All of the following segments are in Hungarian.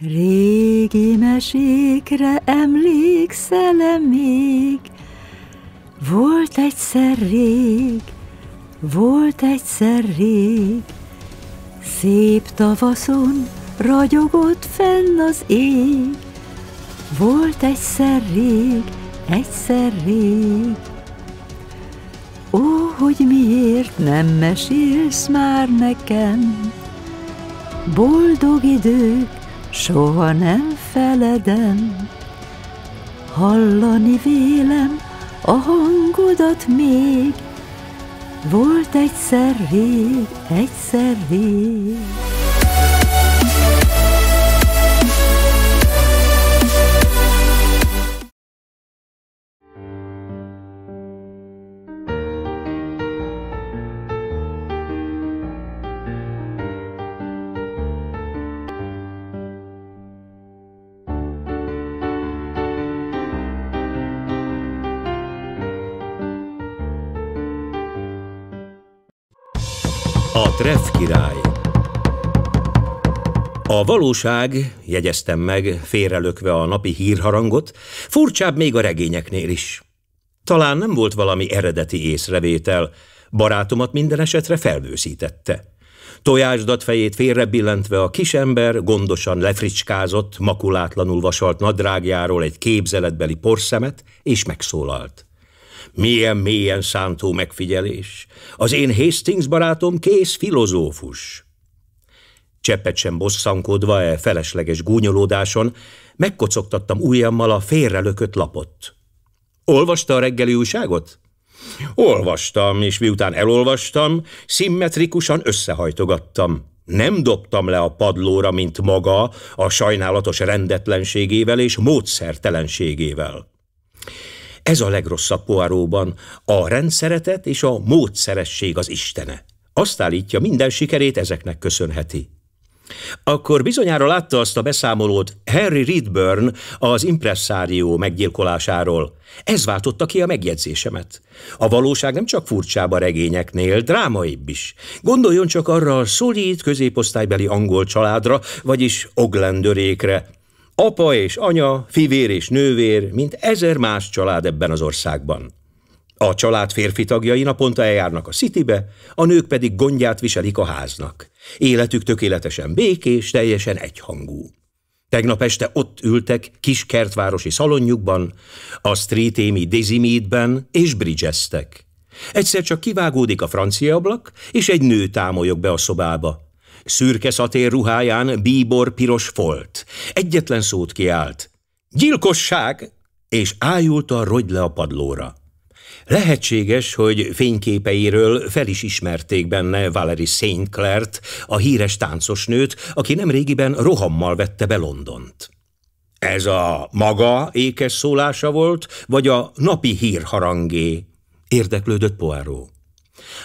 Régi mesékre emlékszel-e még? Volt egyszer rég, volt egyszer rég, Szép tavaszon ragyogott fenn az ég, Volt egyszer rég, egyszer rég. Ó, hogy miért nem mesélsz már nekem, Boldog idők, soha nem feledem, Hallani vélem a hangodat még, Volt egyszer rég, egyszer rég. A Treff király A valóság, jegyeztem meg, félrelökve a napi hírharangot, furcsább még a regényeknél is. Talán nem volt valami eredeti észrevétel, barátomat minden esetre felbőszítette. Tojásdat fejét félrebillentve a kisember gondosan lefricskázott, makulátlanul vasalt nadrágjáról egy képzeletbeli porszemet, és megszólalt. Milyen mélyen szántó megfigyelés. Az én Hastings barátom kész filozófus. Cseppet sem bosszankodva e felesleges gúnyolódáson, megkocogtattam ujjammal a félrelökött lapot. Olvasta a reggeli újságot? Olvastam, és miután elolvastam, szimmetrikusan összehajtogattam. Nem dobtam le a padlóra, mint maga, a sajnálatos rendetlenségével és módszertelenségével. Ez a legrosszabb poáróban, a rendszeretet és a módszeresség az istene. Azt állítja, minden sikerét ezeknek köszönheti. Akkor bizonyára látta azt a beszámolót Harry Redburn az impresszárió meggyilkolásáról. Ez váltotta ki a megjegyzésemet. A valóság nem csak furcsább a regényeknél, drámaibb is. Gondoljon csak arra a szolid középosztálybeli angol családra, vagyis oglendörékre, Apa és anya, fivér és nővér, mint ezer más család ebben az országban. A család férfi tagjai naponta eljárnak a citybe, a nők pedig gondját viselik a háznak. Életük tökéletesen békés, teljesen egyhangú. Tegnap este ott ültek kis kertvárosi szalonjukban, a Street Amy Dizimidben és bridgeztek. Egyszer csak kivágódik a francia ablak, és egy nő támolyog be a szobába. Szürke szatér ruháján bíbor piros folt. Egyetlen szót kiált. Gyilkosság! És ájult a rogy le a padlóra. Lehetséges, hogy fényképeiről fel is ismerték benne Valerie St. Clair-t, a híres táncosnőt, aki nem régiben rohammal vette be Londont. Ez a maga ékes szólása volt, vagy a napi hírharangé? Érdeklődött Poirot.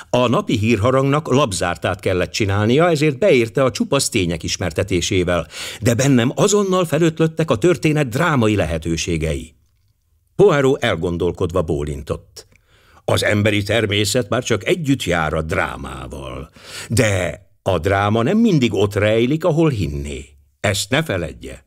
A napi hírharangnak labzártát kellett csinálnia, ezért beérte a csupasz tények ismertetésével, de bennem azonnal felötlöttek a történet drámai lehetőségei. Poirot elgondolkodva bólintott. Az emberi természet már csak együtt jár a drámával, de a dráma nem mindig ott rejlik, ahol hinné. Ezt ne feledje.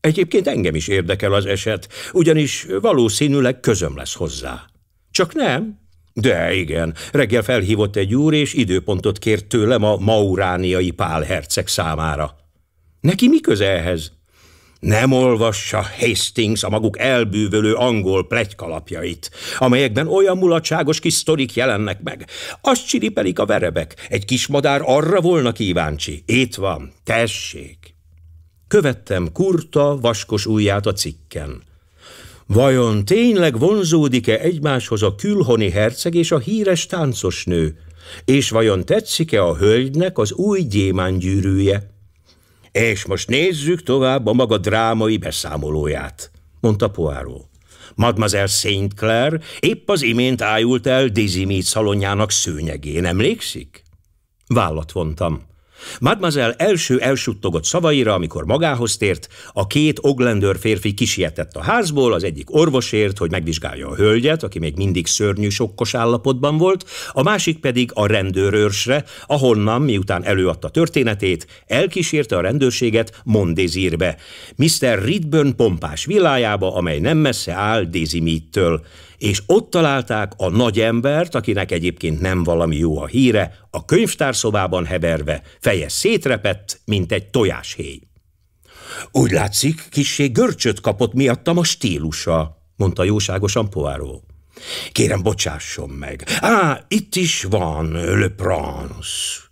Egyébként engem is érdekel az eset, ugyanis valószínűleg közöm lesz hozzá. Csak nem, de igen, reggel felhívott egy úr, és időpontot kért tőlem a maurániai Pál herceg számára. Neki mi köze ehhez? Nem olvassa Hastings a maguk elbűvölő angol plegykalapjait, amelyekben olyan mulatságos kis sztorik jelennek meg. Azt csiripelik a verebek, egy kis madár arra volna kíváncsi. Itt van, tessék. Követtem kurta, vaskos ujját a cikken. Vajon tényleg vonzódik-e egymáshoz a külhoni herceg és a híres táncosnő? És vajon tetszik-e a hölgynek az új gyémángyűrűje? És most nézzük tovább a maga drámai beszámolóját, mondta Poirot. Mademoiselle Saint Clair épp az imént ájult el Dizzy Mead szalonjának szőnyegén, emlékszik? Vállat vontam. Mademoiselle első elsuttogott szavaira, amikor magához tért, a két oglendőr férfi kisietett a házból, az egyik orvosért, hogy megvizsgálja a hölgyet, aki még mindig szörnyű sokkos állapotban volt, a másik pedig a rendőrőrsre, ahonnan, miután előadta történetét, elkísérte a rendőrséget Mondésírbe, Mr. Ridburn pompás villájába, amely nem messze áll Daisy Mead-től és ott találták a nagy embert, akinek egyébként nem valami jó a híre, a könyvtárszobában heverve, feje szétrepett, mint egy tojáshéj. Úgy látszik, kissé görcsöt kapott miattam a stílusa, mondta jóságosan Poirot. Kérem, bocsásson meg. Á, itt is van Le Prince.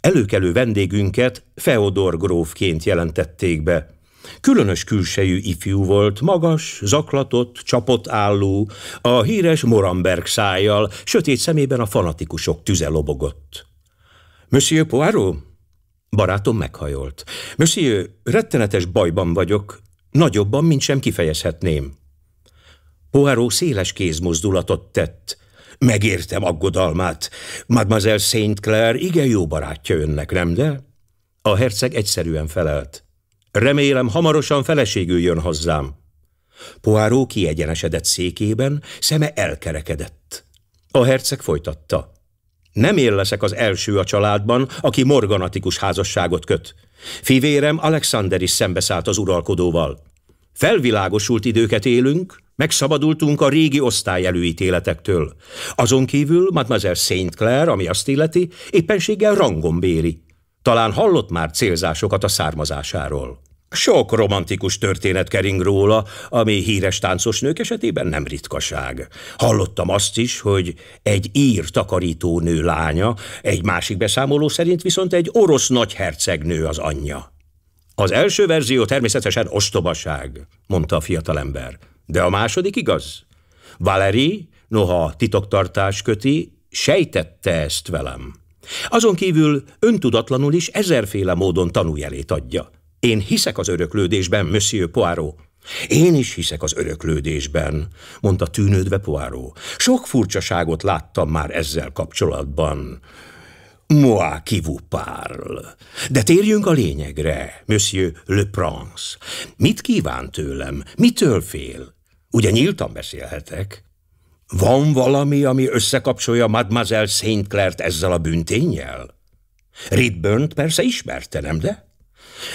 Előkelő vendégünket Feodor grófként jelentették be. Különös külsejű ifjú volt, magas, zaklatott, csapott álló, a híres Moramberg szájjal, sötét szemében a fanatikusok tüze lobogott. Monsieur Poirot? Barátom meghajolt. Monsieur, rettenetes bajban vagyok, nagyobban, mint sem kifejezhetném. Poirot széles kézmozdulatot tett. Megértem aggodalmát. Mademoiselle Saint Clair igen jó barátja önnek, nem de? A herceg egyszerűen felelt. Remélem, hamarosan feleségül jön hozzám. Poáró kiegyenesedett székében, szeme elkerekedett. A herceg folytatta. Nem én leszek az első a családban, aki morganatikus házasságot köt. Fivérem Alexander is szembeszállt az uralkodóval. Felvilágosult időket élünk, megszabadultunk a régi osztály előítéletektől. Azon kívül Mademoiselle Saint Clair, ami azt illeti, éppenséggel rangon béri. Talán hallott már célzásokat a származásáról. Sok romantikus történet kering róla, ami híres táncos nők esetében nem ritkaság. Hallottam azt is, hogy egy ír takarítónő lánya, egy másik beszámoló szerint viszont egy orosz nagyhercegnő az anyja. Az első verzió természetesen ostobaság, mondta a fiatalember. De a második igaz? Valeri, noha titoktartás köti, sejtette ezt velem. Azon kívül öntudatlanul is ezerféle módon tanújelét adja. Én hiszek az öröklődésben, Monsieur Poirot. Én is hiszek az öröklődésben, mondta tűnődve Poirot. Sok furcsaságot láttam már ezzel kapcsolatban. Moi qui vous parle. De térjünk a lényegre, Monsieur Le Prince. Mit kíván tőlem? Mitől fél? Ugye nyíltan beszélhetek? Van valami, ami összekapcsolja Mademoiselle Saint Clair-t ezzel a bünténnyel? Ridburn persze ismerte, nem de?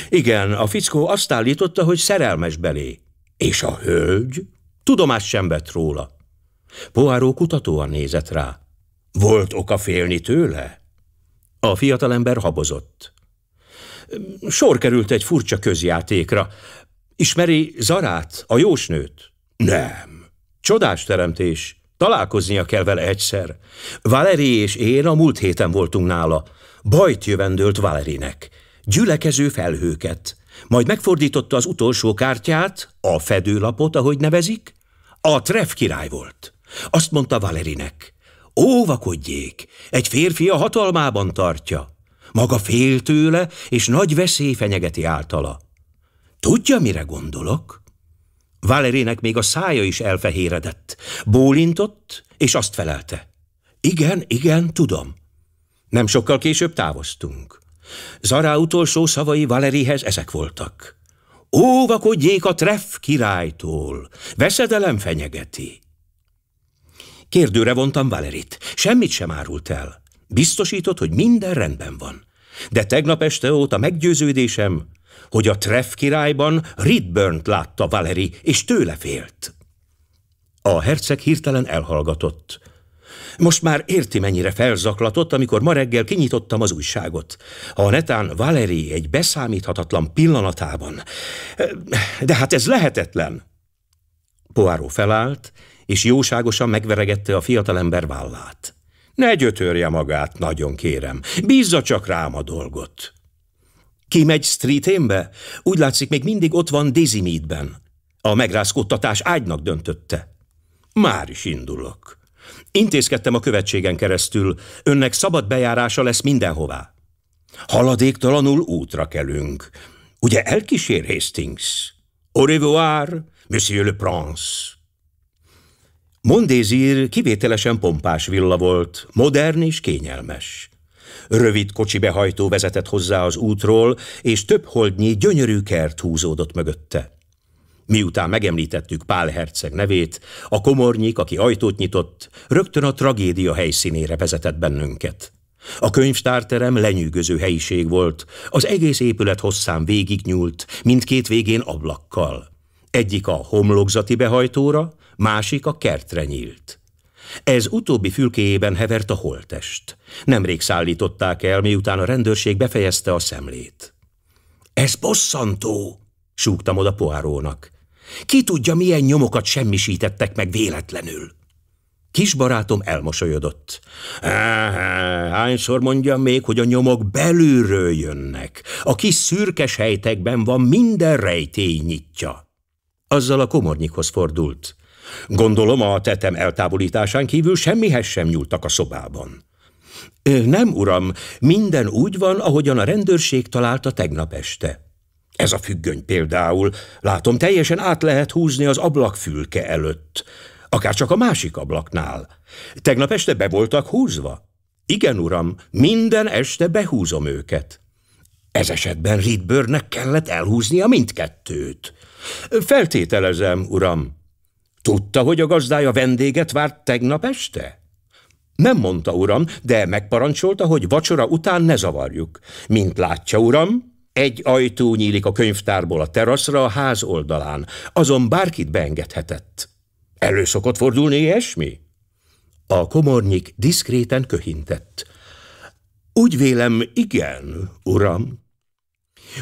Igen, a fickó azt állította, hogy szerelmes belé. És a hölgy? Tudomást sem vett róla. Poáró kutatóan nézett rá. Volt oka félni tőle? A fiatalember habozott. Sor került egy furcsa közjátékra. Ismeri Zarát, a jósnőt? Nem. Csodás teremtés. Találkoznia kell vele egyszer. Valeri és én a múlt héten voltunk nála. Bajt jövendőlt Valerinek gyülekező felhőket, majd megfordította az utolsó kártyát, a fedőlapot, ahogy nevezik, a treff király volt. Azt mondta Valerinek, óvakodjék, egy férfi a hatalmában tartja. Maga fél tőle, és nagy veszély fenyegeti általa. Tudja, mire gondolok? Valerinek még a szája is elfehéredett. Bólintott, és azt felelte. Igen, igen, tudom. Nem sokkal később távoztunk. Zará utolsó szavai Valerihez ezek voltak. Óvakodjék a treff királytól, veszedelem fenyegeti. Kérdőre vontam Valerit, semmit sem árult el. Biztosított, hogy minden rendben van. De tegnap este óta meggyőződésem, hogy a treff királyban Ridburnt látta Valeri, és tőle félt. A herceg hirtelen elhallgatott. Most már érti, mennyire felzaklatott, amikor ma reggel kinyitottam az újságot. A netán Valeri egy beszámíthatatlan pillanatában. De hát ez lehetetlen. Poirot felállt, és jóságosan megveregette a fiatalember vállát. Ne gyötörje magát, nagyon kérem. Bízza csak rám a dolgot. Kimegy Streeténbe? Úgy látszik, még mindig ott van Dizzy Meadben. A megrázkódtatás ágynak döntötte. Már is indulok. Intézkedtem a követségen keresztül, önnek szabad bejárása lesz mindenhová. Haladéktalanul útra kelünk. Ugye elkísér Hastings? Au revoir, Monsieur le Prince. Mondésir kivételesen pompás villa volt, modern és kényelmes. Rövid kocsibehajtó vezetett hozzá az útról, és több holdnyi gyönyörű kert húzódott mögötte. Miután megemlítettük Pál herceg nevét, a komornyik, aki ajtót nyitott, rögtön a tragédia helyszínére vezetett bennünket. A könyvtárterem lenyűgöző helyiség volt, az egész épület hosszán végignyúlt, mindkét végén ablakkal. Egyik a homlokzati behajtóra, másik a kertre nyílt. Ez utóbbi fülkéjében hevert a holtest. Nemrég szállították el, miután a rendőrség befejezte a szemlét. Ez bosszantó, súgtam oda poárónak. Ki tudja, milyen nyomokat semmisítettek meg véletlenül. Kis barátom elmosolyodott. Hányszor mondjam még, hogy a nyomok belülről jönnek. A kis szürkes helytekben van minden rejtély nyitja. Azzal a komornyikhoz fordult. Gondolom a tetem eltávolításán kívül semmihez sem nyúltak a szobában. Nem, uram, minden úgy van, ahogyan a rendőrség találta tegnap este. Ez a függöny például, látom, teljesen át lehet húzni az ablakfülke előtt, akár csak a másik ablaknál. Tegnap este be voltak húzva? Igen, uram, minden este behúzom őket. Ez esetben Ridbörnek kellett elhúznia mindkettőt. Feltételezem, uram. Tudta, hogy a gazdája vendéget várt tegnap este? Nem mondta, uram, de megparancsolta, hogy vacsora után ne zavarjuk. Mint látja, uram, egy ajtó nyílik a könyvtárból a teraszra a ház oldalán, azon bárkit beengedhetett. Elő szokott fordulni ilyesmi? A komornyik diszkréten köhintett. Úgy vélem, igen, uram.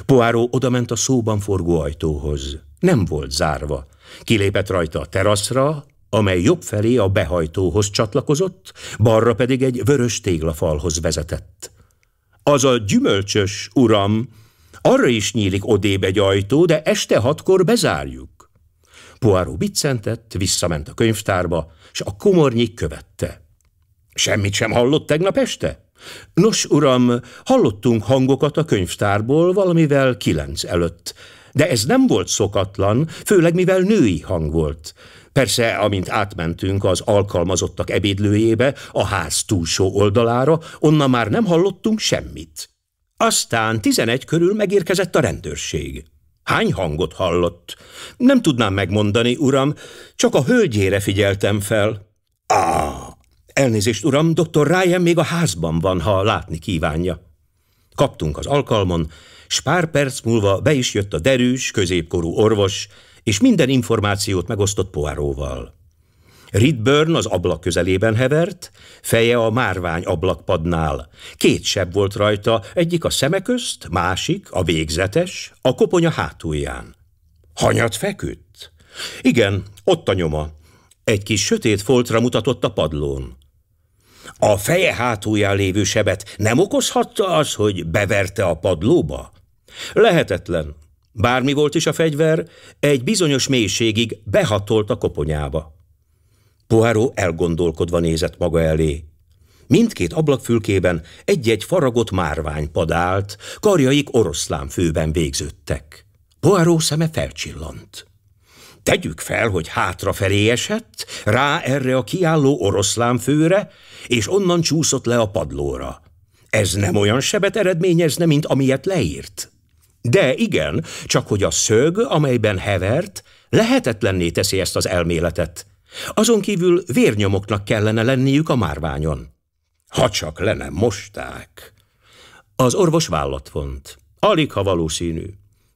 Poáró odament a szóban forgó ajtóhoz. Nem volt zárva. Kilépett rajta a teraszra, amely jobb felé a behajtóhoz csatlakozott, balra pedig egy vörös téglafalhoz vezetett. Az a gyümölcsös, uram, arra is nyílik odébb egy ajtó, de este hatkor bezárjuk. Poirot biccentett, visszament a könyvtárba, és a komornyik követte. Semmit sem hallott tegnap este? Nos, uram, hallottunk hangokat a könyvtárból valamivel kilenc előtt, de ez nem volt szokatlan, főleg mivel női hang volt. Persze, amint átmentünk az alkalmazottak ebédlőjébe, a ház túlsó oldalára, onnan már nem hallottunk semmit. Aztán tizenegy körül megérkezett a rendőrség. Hány hangot hallott? Nem tudnám megmondani, uram, csak a hölgyére figyeltem fel. Á, elnézést, uram, dr. Ryan még a házban van, ha látni kívánja. Kaptunk az alkalmon, s pár perc múlva be is jött a derűs, középkorú orvos, és minden információt megosztott Poiróval. Ridburn az ablak közelében hevert, feje a márvány ablakpadnál. Két seb volt rajta, egyik a szeme közt, másik, a végzetes, a koponya hátulján. Hanyat feküdt? Igen, ott a nyoma. Egy kis sötét foltra mutatott a padlón. A feje hátulján lévő sebet nem okozhatta az, hogy beverte a padlóba? Lehetetlen. Bármi volt is a fegyver, egy bizonyos mélységig behatolt a koponyába. Poirot elgondolkodva nézett maga elé. Mindkét ablakfülkében egy-egy faragott márvány padált, karjaik oroszlán főben végződtek. Poirot szeme felcsillant. Tegyük fel, hogy hátrafelé esett, rá erre a kiálló oroszlán főre, és onnan csúszott le a padlóra. Ez nem olyan sebet eredményezne, mint amilyet leírt. De igen, csak hogy a szög, amelyben hevert, lehetetlenné teszi ezt az elméletet. Azon kívül vérnyomoknak kellene lenniük a márványon. Ha csak le nem mosták. Az orvos vállat vont. Alig ha valószínű.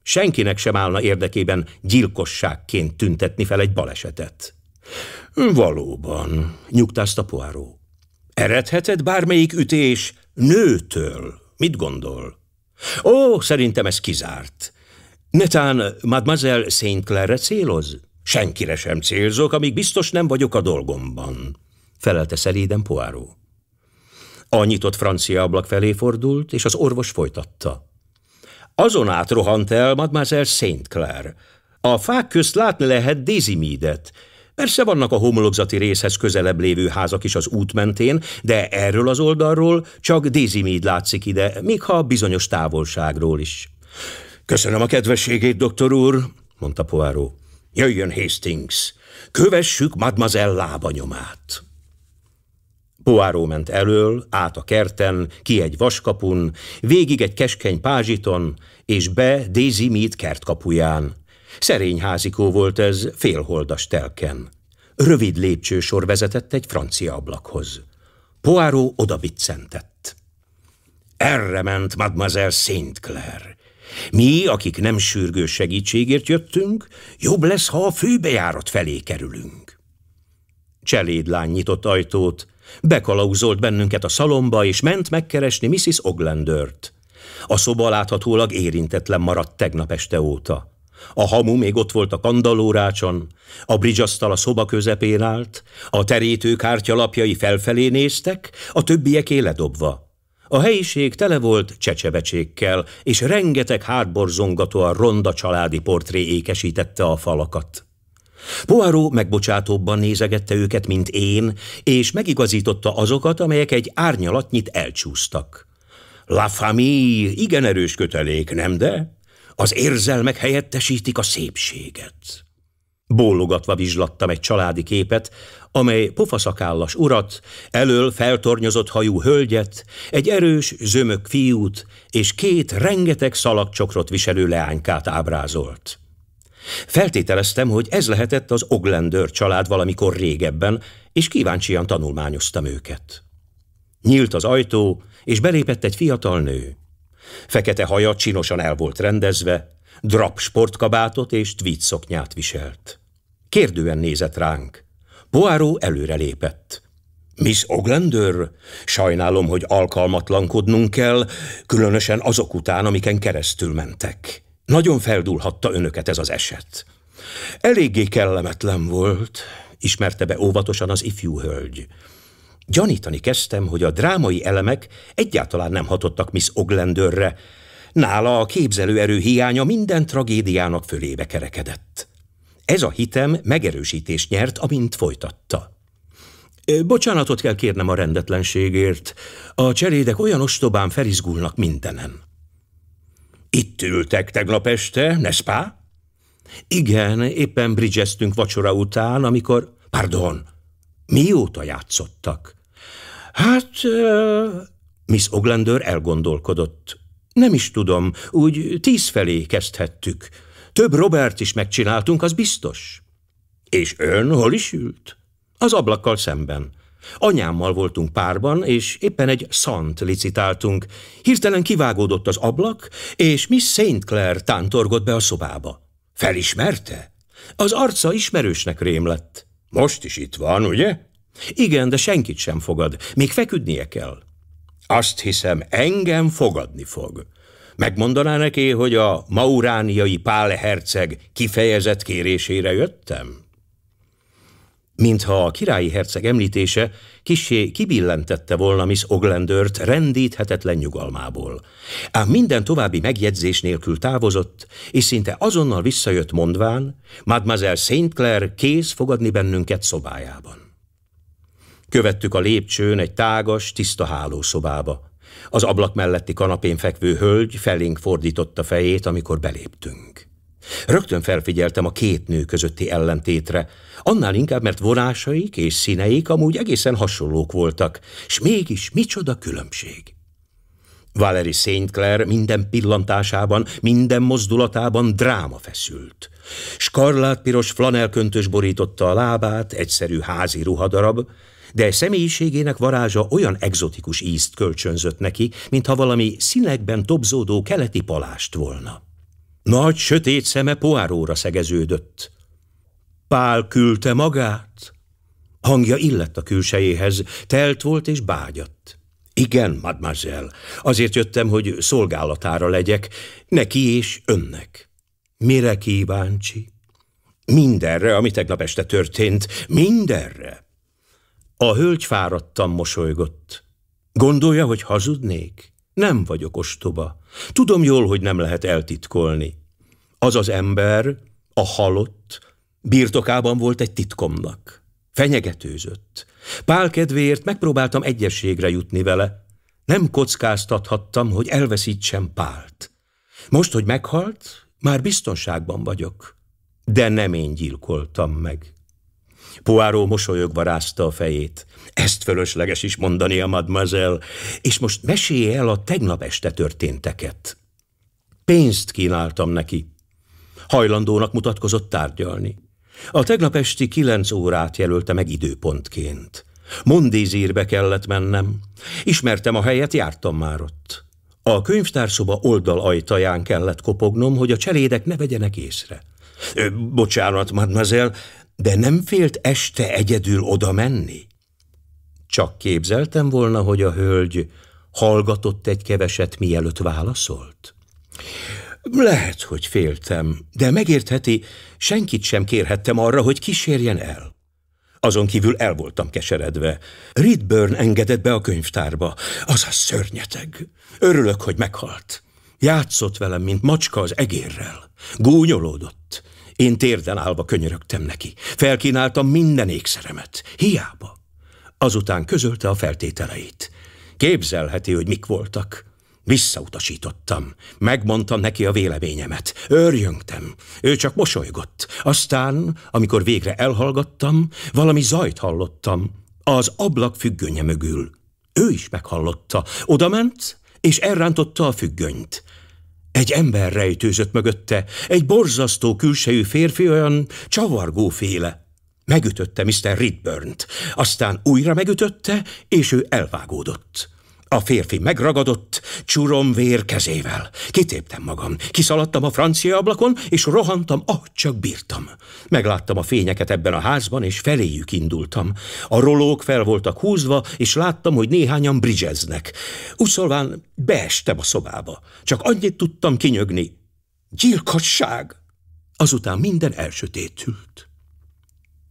Senkinek sem állna érdekében gyilkosságként tüntetni fel egy balesetet. Valóban, nyugtázta Poirot. Eredhetett bármelyik ütés nőtől. Mit gondol? Ó, szerintem ez kizárt. Netán Mademoiselle Saint Claire céloz? Senkire sem célzok, amíg biztos nem vagyok a dolgomban, felelte szelíden Poirot. A nyitott francia ablak felé fordult, és az orvos folytatta. Azon át rohant el Mademoiselle Saint Clair. A fák közt látni lehet Dézimidet. Persze vannak a homologzati részhez közelebb lévő házak is az út mentén, de erről az oldalról csak Dézimid látszik ide, még ha bizonyos távolságról is. Köszönöm a kedvességét, doktor úr, mondta Poirot. Jöjjön Hastings, kövessük Mademoiselle lábanyomát. Poáró ment elől, át a kerten, ki egy vaskapun, végig egy keskeny pázsiton, és be Daisy Mead kertkapuján. Szerény házikó volt ez, félholdas telken. Rövid lépcsősor vezetett egy francia ablakhoz. Poáró oda biccentett. Erre ment Mademoiselle Saint Clair. Mi, akik nem sürgő segítségért jöttünk, jobb lesz, ha a főbejárat felé kerülünk. Cselédlány nyitott ajtót, bekalauzolt bennünket a szalomba, és ment megkeresni Mrs. Oglandert. A szoba láthatólag érintetlen maradt tegnap este óta. A hamu még ott volt a kandalórácson, a bridge a szoba közepén állt, a terítő kártyalapjai felfelé néztek, a többiek éledobva. A helyiség tele volt csecsebecsékkel, és rengeteg a ronda családi portré ékesítette a falakat. Poirot megbocsátóbban nézegette őket, mint én, és megigazította azokat, amelyek egy árnyalatnyit elcsúsztak. La famille igen erős kötelék, nem de? Az érzelmek helyettesítik a szépséget. Bólogatva vizslattam egy családi képet, amely pofaszakállas urat, elől feltornyozott hajú hölgyet, egy erős, zömök fiút és két rengeteg szalagcsokrot viselő leánykát ábrázolt. Feltételeztem, hogy ez lehetett az Oglendör család valamikor régebben, és kíváncsian tanulmányoztam őket. Nyílt az ajtó, és belépett egy fiatal nő. Fekete haja csinosan el volt rendezve, drap sportkabátot és tweed szoknyát viselt. Kérdően nézett ránk. Poirot előre lépett. Miss Oglander, sajnálom, hogy alkalmatlankodnunk kell, különösen azok után, amiken keresztül mentek. Nagyon feldúlhatta önöket ez az eset. Eléggé kellemetlen volt, ismerte be óvatosan az ifjú hölgy. Gyanítani kezdtem, hogy a drámai elemek egyáltalán nem hatottak Miss Oglanderre. Nála a képzelőerő hiánya minden tragédiának fölébe kerekedett. Ez a hitem megerősítést nyert, amint folytatta. Bocsánatot kell kérnem a rendetlenségért. A cserédek olyan ostobán felizgulnak mindenen. Itt ültek tegnap este, neszpá? Igen, éppen bridgeztünk vacsora után, amikor... Pardon, mióta játszottak? Hát, uh, Miss Oglander elgondolkodott. Nem is tudom, úgy tíz felé kezdhettük. Több Robert is megcsináltunk, az biztos. És ön hol is ült? Az ablakkal szemben. Anyámmal voltunk párban, és éppen egy szant licitáltunk. Hirtelen kivágódott az ablak, és Miss St. Clair tántorgott be a szobába. Felismerte? Az arca ismerősnek rém lett. Most is itt van, ugye? Igen, de senkit sem fogad. Még feküdnie kell. Azt hiszem, engem fogadni fog. Megmondaná neki, hogy a maurániai Pále herceg kifejezett kérésére jöttem? Mintha a királyi herceg említése kisé kibillentette volna Miss Oglendört rendíthetetlen nyugalmából. Ám minden további megjegyzés nélkül távozott, és szinte azonnal visszajött mondván, Mademoiselle Saint Clair kész fogadni bennünket szobájában. Követtük a lépcsőn egy tágas, tiszta hálószobába. Az ablak melletti kanapén fekvő hölgy felénk fordította fejét, amikor beléptünk. Rögtön felfigyeltem a két nő közötti ellentétre, annál inkább, mert vonásaik és színeik amúgy egészen hasonlók voltak, s mégis micsoda különbség. Valerie St. Clair minden pillantásában, minden mozdulatában dráma feszült. Skarlátpiros flanelköntös borította a lábát, egyszerű házi ruhadarab, de személyiségének varázsa olyan egzotikus ízt kölcsönzött neki, mintha valami színekben tobzódó keleti palást volna. Nagy sötét szeme poáróra szegeződött. Pál küldte magát? Hangja illett a külsejéhez, telt volt és bágyat. Igen, mademoiselle, azért jöttem, hogy szolgálatára legyek, neki és önnek. Mire kíváncsi? Mindenre, ami tegnap este történt, mindenre. A hölgy fáradtan mosolygott. Gondolja, hogy hazudnék? Nem vagyok ostoba. Tudom jól, hogy nem lehet eltitkolni. Az az ember, a halott, birtokában volt egy titkomnak. Fenyegetőzött. Pál kedvéért megpróbáltam egyességre jutni vele. Nem kockáztathattam, hogy elveszítsem Pált. Most, hogy meghalt, már biztonságban vagyok. De nem én gyilkoltam meg. Poáró mosolyogva rázta a fejét. Ezt fölösleges is mondani a mademoiselle, és most mesélje el a tegnap este történteket. Pénzt kínáltam neki. Hajlandónak mutatkozott tárgyalni. A tegnap esti kilenc órát jelölte meg időpontként. Mondézírbe kellett mennem. Ismertem a helyet, jártam már ott. A könyvtárszoba oldal ajtaján kellett kopognom, hogy a cselédek ne vegyenek észre. Ö, bocsánat, mademoiselle, de nem félt este egyedül oda menni? Csak képzeltem volna, hogy a hölgy hallgatott egy keveset, mielőtt válaszolt. Lehet, hogy féltem, de megértheti, senkit sem kérhettem arra, hogy kísérjen el. Azon kívül el voltam keseredve. Ridburn engedett be a könyvtárba. Az a szörnyeteg. Örülök, hogy meghalt. Játszott velem, mint macska az egérrel. Gúnyolódott. Én térden állva könyörögtem neki. Felkínáltam minden ékszeremet. Hiába. Azután közölte a feltételeit. Képzelheti, hogy mik voltak. Visszautasítottam. Megmondtam neki a véleményemet. Őrjöngtem. Ő csak mosolygott. Aztán, amikor végre elhallgattam, valami zajt hallottam. Az ablak függönye mögül. Ő is meghallotta. Oda ment, és elrántotta a függönyt. Egy ember rejtőzött mögötte, egy borzasztó külsejű férfi olyan csavargóféle. Megütötte Mr. Ridburnt, aztán újra megütötte, és ő elvágódott. A férfi megragadott, csurom vér kezével. Kitéptem magam, kiszaladtam a francia ablakon, és rohantam, ahogy csak bírtam. Megláttam a fényeket ebben a házban, és feléjük indultam. A rolók fel voltak húzva, és láttam, hogy néhányan bridgeznek. Úgy szólván beestem a szobába. Csak annyit tudtam kinyögni. Gyilkosság! Azután minden elsötétült.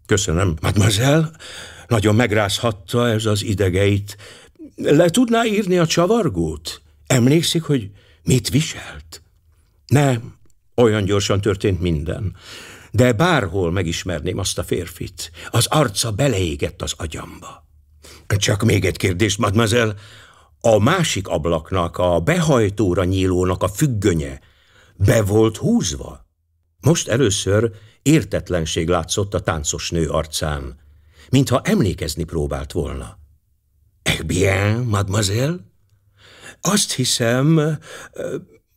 Köszönöm, mademoiselle. Nagyon megrázhatta ez az idegeit. Le tudná írni a csavargót? Emlékszik, hogy mit viselt? Nem, olyan gyorsan történt minden. De bárhol megismerném azt a férfit. Az arca beleégett az agyamba. Csak még egy kérdés, mademoiselle. A másik ablaknak, a behajtóra nyílónak a függönye be volt húzva? Most először értetlenség látszott a táncos nő arcán, mintha emlékezni próbált volna. Eh bien, mademoiselle? Azt hiszem,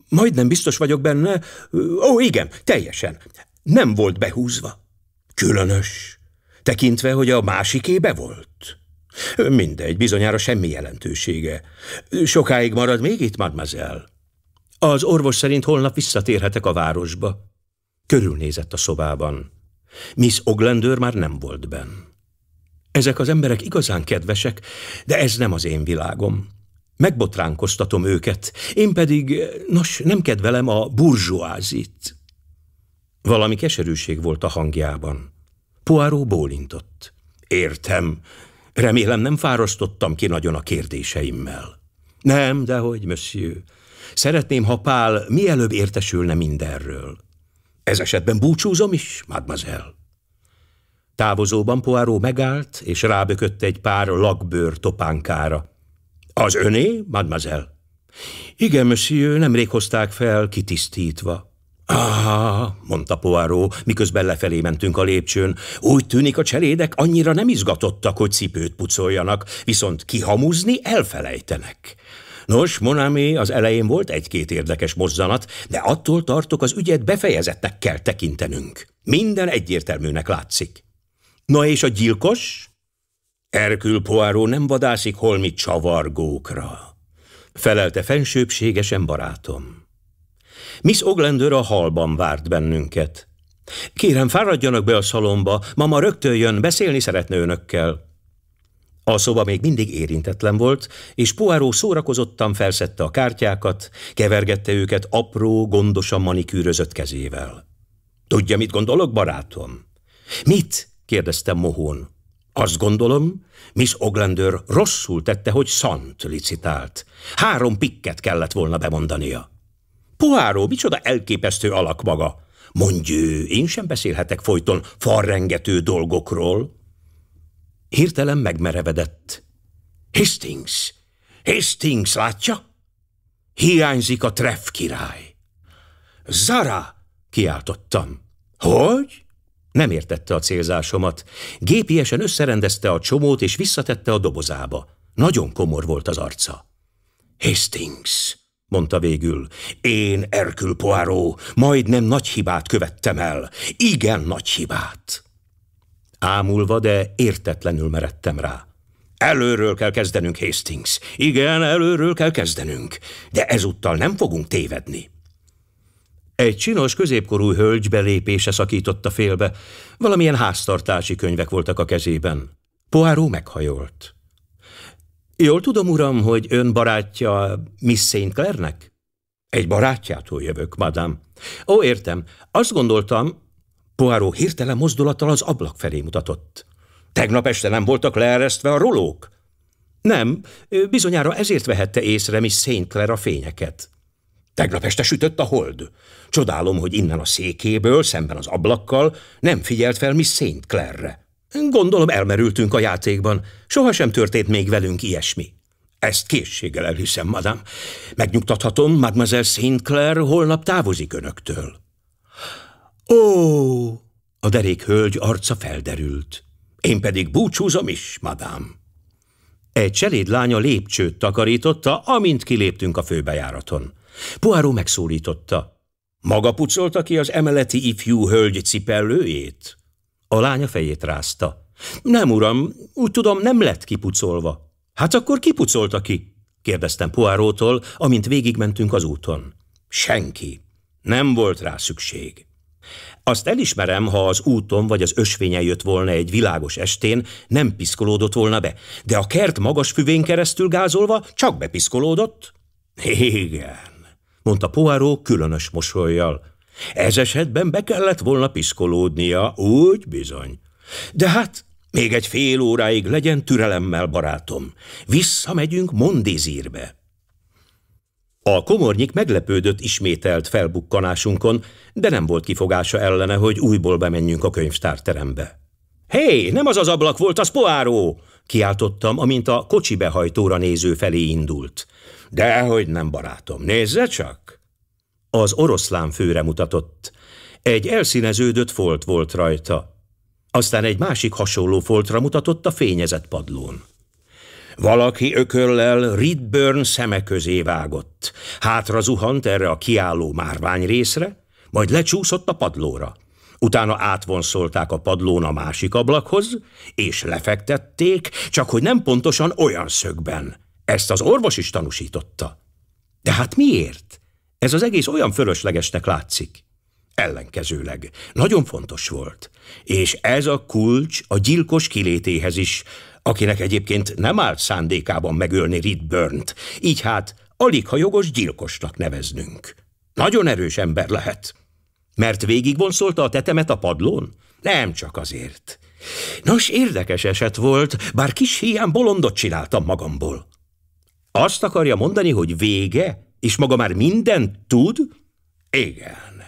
majdnem biztos vagyok benne, ó, igen, teljesen, nem volt behúzva. Különös, tekintve, hogy a másiké volt. Mindegy, bizonyára semmi jelentősége. Sokáig marad még itt, mademoiselle? Az orvos szerint holnap visszatérhetek a városba. Körülnézett a szobában. Miss Oglendőr már nem volt benn. Ezek az emberek igazán kedvesek, de ez nem az én világom. Megbotránkoztatom őket, én pedig, nos, nem kedvelem a burzsóázit. Valami keserűség volt a hangjában. Poirot bólintott. Értem. Remélem nem fárasztottam ki nagyon a kérdéseimmel. Nem, dehogy, monsieur. Szeretném, ha Pál mielőbb értesülne mindenről. Ez esetben búcsúzom is, mademoiselle. Távozóban Poirot megállt, és rábökött egy pár lakbőr topánkára. Az öné, mademoiselle? Igen, monsieur, nemrég hozták fel, kitisztítva. Ah, mondta Poirot, miközben lefelé mentünk a lépcsőn. Úgy tűnik a cselédek annyira nem izgatottak, hogy cipőt pucoljanak, viszont kihamuzni elfelejtenek. Nos, Monami, az elején volt egy-két érdekes mozzanat, de attól tartok, az ügyet befejezettek kell tekintenünk. Minden egyértelműnek látszik. Na és a gyilkos? Erkül Poirot nem vadászik holmi csavargókra. Felelte fensőbségesen barátom. Miss Oglender a halban várt bennünket. Kérem, fáradjanak be a szalomba, mama rögtön jön, beszélni szeretne önökkel. A szoba még mindig érintetlen volt, és Poirot szórakozottan felszette a kártyákat, kevergette őket apró, gondosan manikűrözött kezével. Tudja, mit gondolok, barátom? Mit? Kérdeztem mohón. Azt gondolom, Miss Oglander rosszul tette, hogy szant licitált. Három pikket kellett volna bemondania. Poáró, micsoda elképesztő alak maga. Mondj, én sem beszélhetek folyton farrengető dolgokról. Hirtelen megmerevedett. Hastings! Hastings, látja? Hiányzik a treff király. Zara! kiáltottam. Hogy? Nem értette a célzásomat. Gépiesen összerendezte a csomót és visszatette a dobozába. Nagyon komor volt az arca. Hastings, mondta végül, én Erkül Poirot majdnem nagy hibát követtem el. Igen nagy hibát. Ámulva, de értetlenül meredtem rá. Előről kell kezdenünk, Hastings. Igen, előről kell kezdenünk. De ezúttal nem fogunk tévedni. Egy csinos középkorú hölgy belépése szakította félbe. Valamilyen háztartási könyvek voltak a kezében. Poáró meghajolt. Jól tudom, uram, hogy ön barátja Miss St. Clairnek? Egy barátjától jövök, madám. Ó, értem. Azt gondoltam, Poáró hirtelen mozdulattal az ablak felé mutatott. Tegnap este nem voltak leeresztve a rolók? Nem, bizonyára ezért vehette észre Miss St. Clair a fényeket. Tegnap este sütött a hold. Csodálom, hogy innen a székéből, szemben az ablakkal nem figyelt fel Miss St. Clairre. Gondolom elmerültünk a játékban. Sohasem történt még velünk ilyesmi. Ezt készséggel elhiszem, madám. Megnyugtathatom, Mademoiselle St. Clair holnap távozik önöktől. Ó! A derék hölgy arca felderült. Én pedig búcsúzom is, madám. Egy cseléd lánya lépcsőt takarította, amint kiléptünk a főbejáraton. Poirot megszólította. Maga pucolta ki az emeleti ifjú hölgy cipellőjét? A lánya fejét rázta. Nem, uram, úgy tudom, nem lett kipucolva. Hát akkor kipucolta ki? kérdeztem Poirottól, amint végigmentünk az úton. Senki. Nem volt rá szükség. Azt elismerem, ha az úton vagy az ösvényen jött volna egy világos estén, nem piszkolódott volna be, de a kert magas füvén keresztül gázolva csak bepiszkolódott? Igen mondta Poirot különös mosolyjal. Ez esetben be kellett volna piszkolódnia, úgy bizony. De hát még egy fél óráig legyen türelemmel, barátom. Visszamegyünk Mondézírbe. A komornyik meglepődött ismételt felbukkanásunkon, de nem volt kifogása ellene, hogy újból bemenjünk a könyvtárterembe. Hé, hey, nem az az ablak volt, az poáró! Kiáltottam, amint a kocsi behajtóra néző felé indult. Dehogy nem, barátom, nézze csak! Az oroszlán főre mutatott. Egy elszíneződött folt volt rajta. Aztán egy másik hasonló foltra mutatott a fényezett padlón. Valaki ököllel Ridburn szeme közé vágott. Hátra zuhant erre a kiálló márvány részre, majd lecsúszott a padlóra. Utána átvonszolták a padlón a másik ablakhoz, és lefektették, csak hogy nem pontosan olyan szögben. Ezt az orvos is tanúsította. De hát miért? Ez az egész olyan fölöslegesnek látszik. Ellenkezőleg. Nagyon fontos volt. És ez a kulcs a gyilkos kilétéhez is, akinek egyébként nem állt szándékában megölni Ridburnt, így hát alig ha jogos gyilkosnak neveznünk. Nagyon erős ember lehet. Mert végigvonszolta a tetemet a padlón? Nem csak azért. Nos, érdekes eset volt, bár kis hiány bolondot csináltam magamból. Azt akarja mondani, hogy vége, és maga már mindent tud? Igen.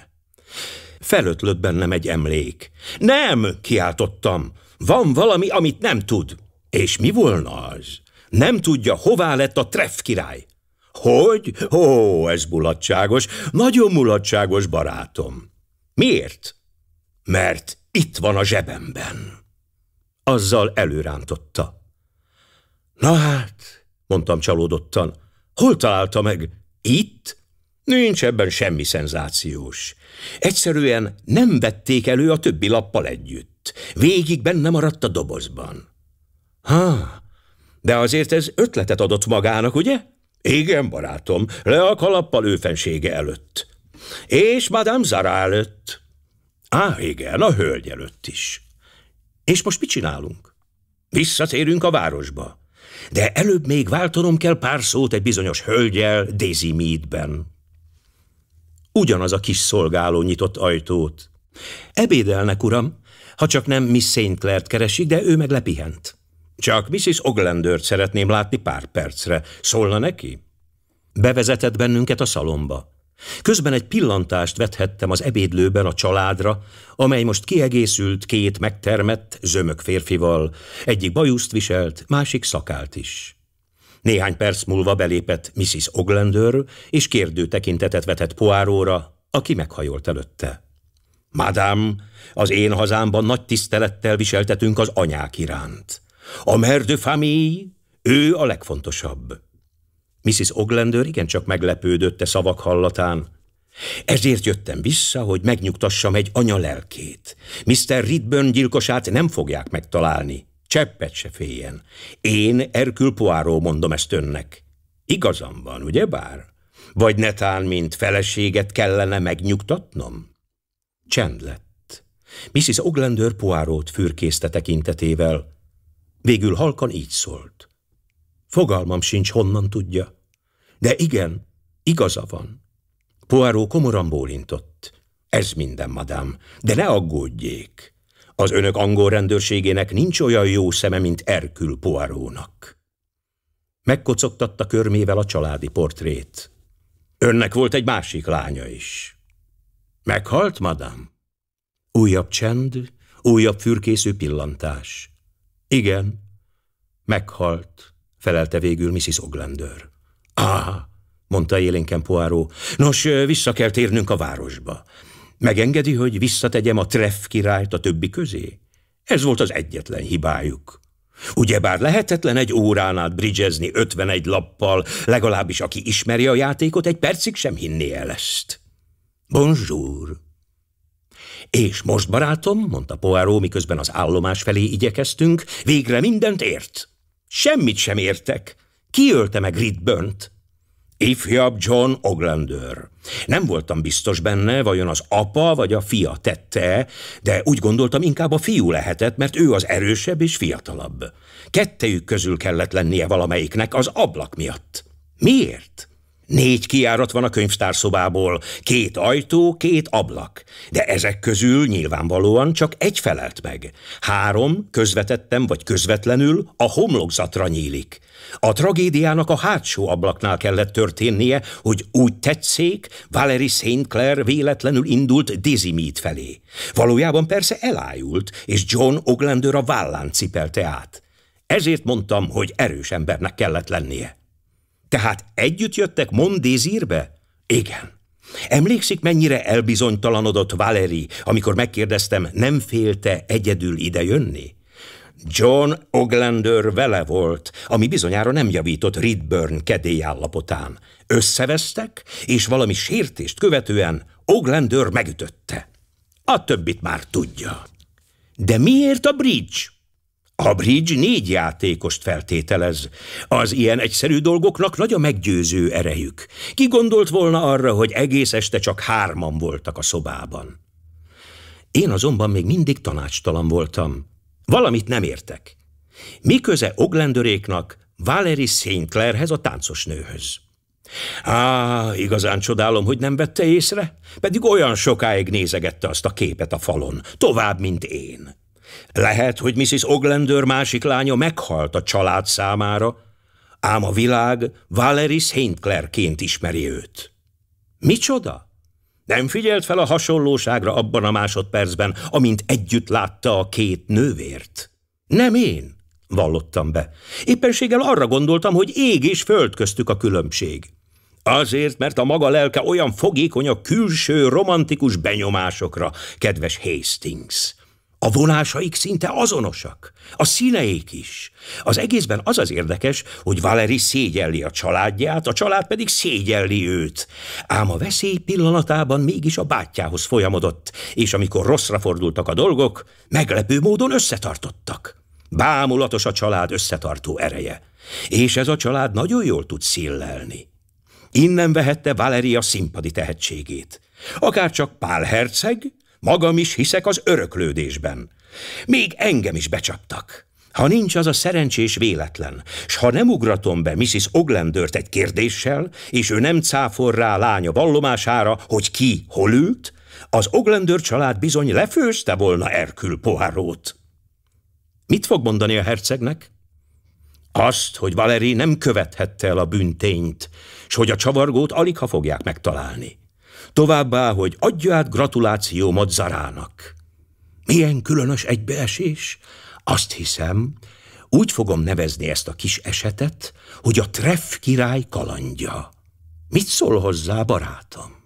Felötlött bennem egy emlék. Nem, kiáltottam. Van valami, amit nem tud. És mi volna az? Nem tudja, hová lett a treff király. Hogy? Ó, ez mulatságos, nagyon mulatságos barátom. Miért? Mert itt van a zsebemben. Azzal előrántotta. Na hát, mondtam csalódottan, hol találta meg? Itt? Nincs ebben semmi szenzációs. Egyszerűen nem vették elő a többi lappal együtt. Végig benne maradt a dobozban. Ha, de azért ez ötletet adott magának, ugye? Igen, barátom, le a kalappal őfensége előtt. És Madame Zara előtt. Á, igen, a hölgy előtt is. És most mit csinálunk? Visszatérünk a városba. De előbb még váltanom kell pár szót egy bizonyos hölgyel Daisy Meadben. Ugyanaz a kis szolgáló nyitott ajtót. Ebédelnek, uram, ha csak nem Miss St. Keresik, de ő meg lepihent. Csak Mrs. Oglandert szeretném látni pár percre. Szólna neki? Bevezetett bennünket a szalomba. Közben egy pillantást vethettem az ebédlőben a családra, amely most kiegészült két megtermett, zömök férfival, egyik bajuszt viselt, másik szakált is. Néhány perc múlva belépett Mrs. Oglander, és kérdő tekintetet vetett Poáróra, aki meghajolt előtte. Madám, az én hazámban nagy tisztelettel viseltetünk az anyák iránt. A merdő famille, ő a legfontosabb. Mrs. Oglander igencsak meglepődött a szavak hallatán. Ezért jöttem vissza, hogy megnyugtassam egy anya lelkét. Mr. Ridburn gyilkosát nem fogják megtalálni. Cseppet se féljen. Én, Erkül Poirot mondom ezt önnek. Igazam van, ugye bár? Vagy netán, mint feleséget kellene megnyugtatnom? Csend lett. Mrs. Oglander Poirot fürkészte tekintetével. Végül halkan így szólt. Fogalmam sincs, honnan tudja. De igen, igaza van. Poirot komoran bólintott. Ez minden, madám, de ne aggódjék. Az önök angol rendőrségének nincs olyan jó szeme, mint Erkül Poirónak. Megkocogtatta körmével a családi portrét. Önnek volt egy másik lánya is. Meghalt, madám? Újabb csend, újabb fürkésző pillantás. Igen, meghalt, felelte végül Mrs. Oglander. Ah, mondta élénken Poirot. Nos, vissza kell térnünk a városba. Megengedi, hogy visszategyem a treff királyt a többi közé? Ez volt az egyetlen hibájuk. Ugyebár lehetetlen egy órán át bridgezni 51 lappal, legalábbis aki ismeri a játékot, egy percig sem hinné el ezt. Bonjour! És most, barátom, mondta Poirot, miközben az állomás felé igyekeztünk, végre mindent ért. Semmit sem értek. Ki ölte meg Ridburnt? Ifjabb John Oglander. Nem voltam biztos benne, vajon az apa vagy a fia tette, de úgy gondoltam inkább a fiú lehetett, mert ő az erősebb és fiatalabb. Kettejük közül kellett lennie valamelyiknek az ablak miatt. Miért? Négy kiárat van a könyvtárszobából, két ajtó, két ablak, de ezek közül nyilvánvalóan csak egy felelt meg. Három, közvetettem vagy közvetlenül, a homlokzatra nyílik. A tragédiának a hátsó ablaknál kellett történnie, hogy úgy tetszék, Valerie St. Clair véletlenül indult Dizzy Mead felé. Valójában persze elájult, és John Oglander a vállán cipelte át. Ezért mondtam, hogy erős embernek kellett lennie. Tehát együtt jöttek Mondézírbe? Igen. Emlékszik, mennyire elbizonytalanodott Valeri, amikor megkérdeztem, nem félte egyedül ide jönni? John Oglander vele volt, ami bizonyára nem javított Ridburn kedély állapotán. Összevesztek, és valami sértést követően Oglander megütötte. A többit már tudja. De miért a bridge? A bridge négy játékost feltételez. Az ilyen egyszerű dolgoknak nagy a meggyőző erejük. Ki gondolt volna arra, hogy egész este csak hárman voltak a szobában? Én azonban még mindig tanácstalan voltam. Valamit nem értek. Mi köze Oglenderéknak Valerie St. Clairhez a táncos nőhöz? Á, igazán csodálom, hogy nem vette észre, pedig olyan sokáig nézegette azt a képet a falon, tovább, mint én. Lehet, hogy Mrs. Oglander másik lánya meghalt a család számára, ám a világ Valerie St. Clairként ismeri őt. Micsoda? Nem figyelt fel a hasonlóságra abban a másodpercben, amint együtt látta a két nővért? Nem én, vallottam be. Éppenséggel arra gondoltam, hogy ég és föld köztük a különbség. Azért, mert a maga lelke olyan fogékony a külső romantikus benyomásokra, kedves Hastings. A vonásaik szinte azonosak, a színeik is. Az egészben az az érdekes, hogy Valeri szégyelli a családját, a család pedig szégyelli őt. Ám a veszély pillanatában mégis a bátyjához folyamodott, és amikor rosszra fordultak a dolgok, meglepő módon összetartottak. Bámulatos a család összetartó ereje, és ez a család nagyon jól tud szillelni. Innen vehette Valeria színpadi tehetségét. Akár csak Pál herceg, Magam is hiszek az öröklődésben. Még engem is becsaptak. Ha nincs az a szerencsés véletlen, s ha nem ugratom be Mrs. Oglendert egy kérdéssel, és ő nem cáfor rá lánya vallomására, hogy ki hol ült, az Oglender család bizony lefőzte volna Erkül pohárót. Mit fog mondani a hercegnek? Azt, hogy Valeri nem követhette el a büntényt, s hogy a csavargót alig ha fogják megtalálni. Továbbá, hogy adja át gratulációmat Zarának. Milyen különös egybeesés? Azt hiszem, úgy fogom nevezni ezt a kis esetet, hogy a treff király kalandja. Mit szól hozzá, barátom?